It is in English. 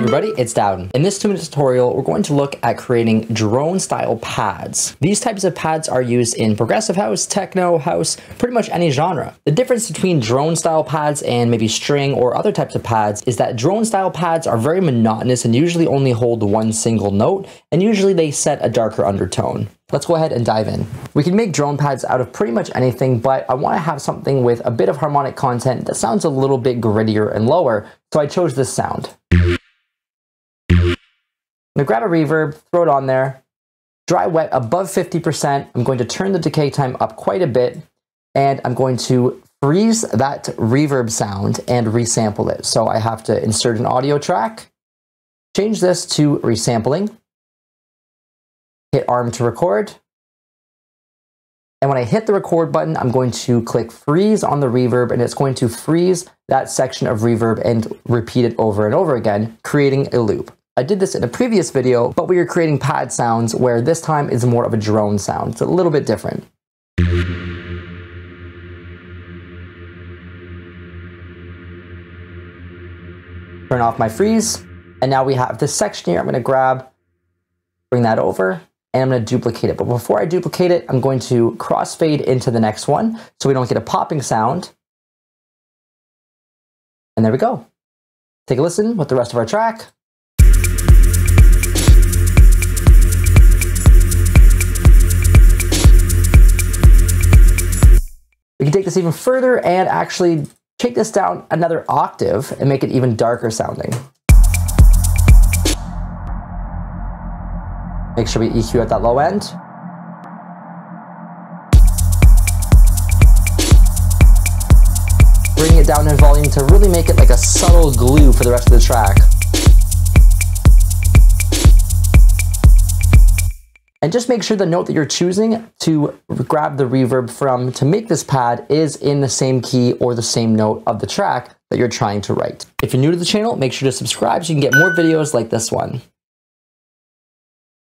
everybody, it's Dowden. In this two-minute tutorial, we're going to look at creating drone-style pads. These types of pads are used in progressive house, techno, house, pretty much any genre. The difference between drone-style pads and maybe string or other types of pads is that drone-style pads are very monotonous and usually only hold one single note, and usually they set a darker undertone. Let's go ahead and dive in. We can make drone pads out of pretty much anything, but I want to have something with a bit of harmonic content that sounds a little bit grittier and lower, so I chose this sound. I'm gonna grab a reverb, throw it on there, dry wet above 50%. I'm going to turn the decay time up quite a bit, and I'm going to freeze that reverb sound and resample it. So I have to insert an audio track, change this to resampling, hit arm to record. And when I hit the record button, I'm going to click freeze on the reverb and it's going to freeze that section of reverb and repeat it over and over again, creating a loop. I did this in a previous video, but we are creating pad sounds where this time is more of a drone sound. It's a little bit different. Turn off my freeze. And now we have this section here. I'm gonna grab, bring that over, and I'm to duplicate it. But before I duplicate it, I'm going to crossfade into the next one so we don't get a popping sound. And there we go. Take a listen with the rest of our track. Take this even further and actually take this down another octave and make it even darker sounding. Make sure we EQ at that low end. Bring it down in volume to really make it like a subtle glue for the rest of the track. And just make sure the note that you're choosing to grab the reverb from to make this pad is in the same key or the same note of the track that you're trying to write. If you're new to the channel, make sure to subscribe so you can get more videos like this one.